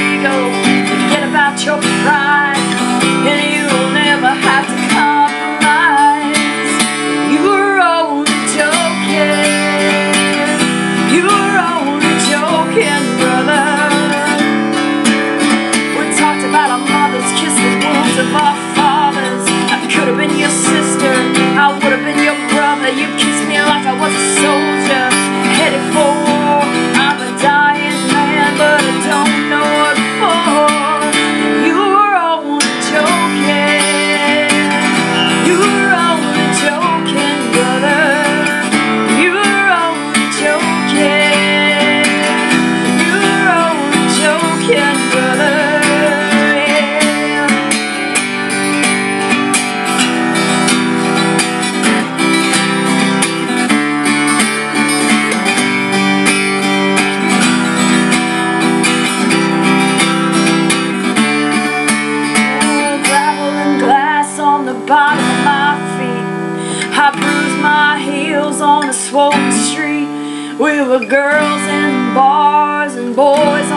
Go Forget about your pride. wheels on a swollen street. We were girls in bars and boys